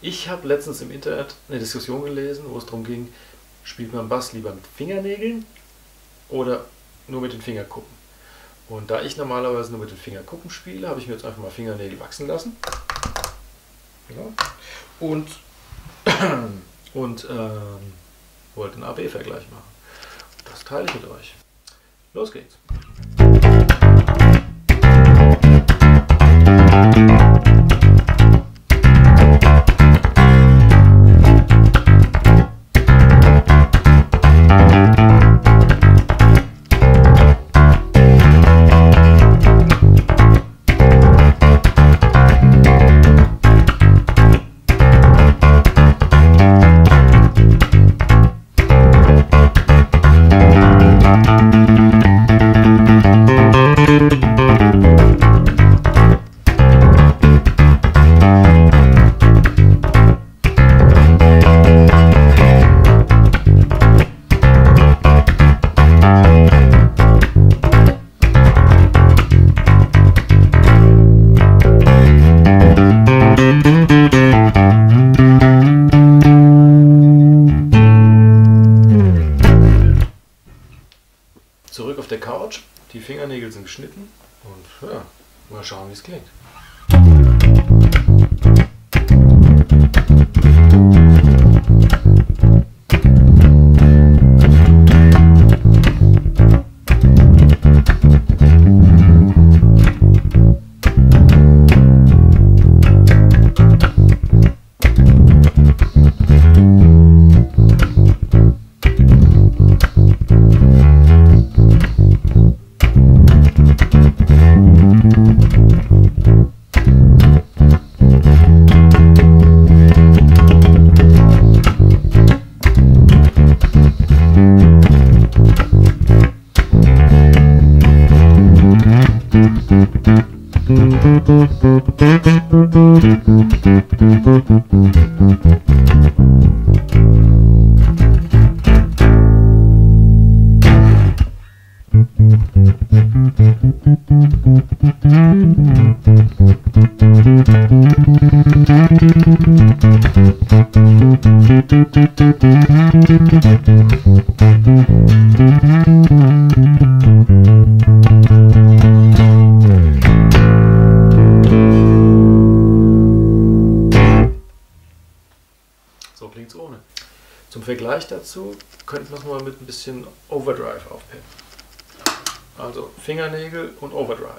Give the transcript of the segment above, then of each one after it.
Ich habe letztens im Internet eine Diskussion gelesen, wo es darum ging, spielt man Bass lieber mit Fingernägeln oder nur mit den Fingerkuppen. Und da ich normalerweise nur mit den Fingerkuppen spiele, habe ich mir jetzt einfach mal Fingernägel wachsen lassen. Ja. Und, und ähm, wollte einen AB-Vergleich machen. Das teile ich mit euch. Los geht's. Zurück auf der Couch, die Fingernägel sind geschnitten und ja, mal schauen, wie es klingt. So Zum Vergleich dazu könnten wir es mal mit ein bisschen Overdrive aufpeppen. Also Fingernägel und Overdrive.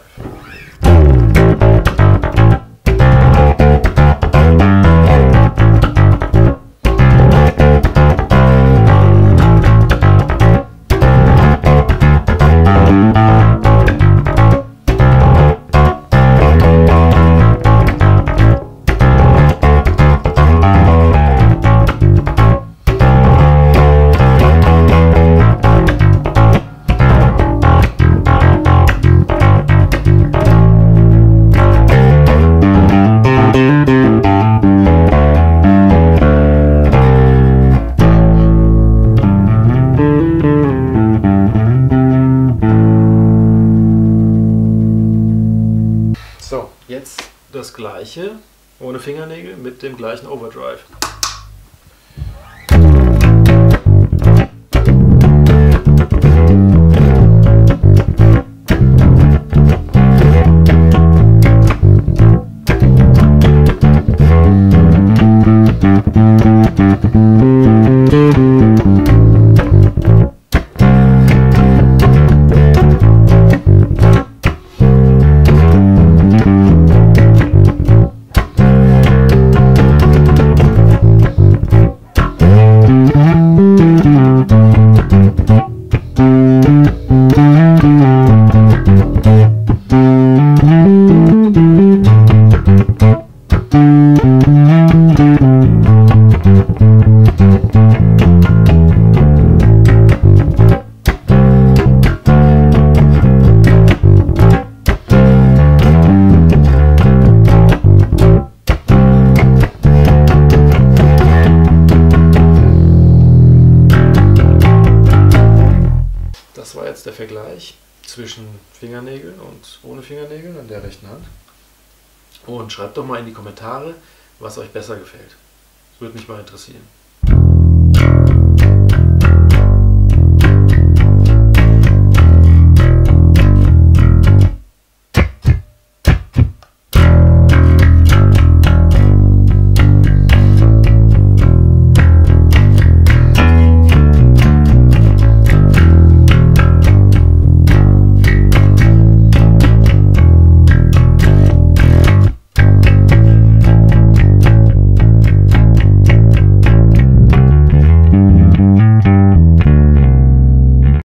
So, jetzt das gleiche ohne Fingernägel mit dem gleichen Overdrive. Jetzt der Vergleich zwischen Fingernägeln und ohne Fingernägeln an der rechten Hand. Und schreibt doch mal in die Kommentare, was euch besser gefällt. Würde mich mal interessieren.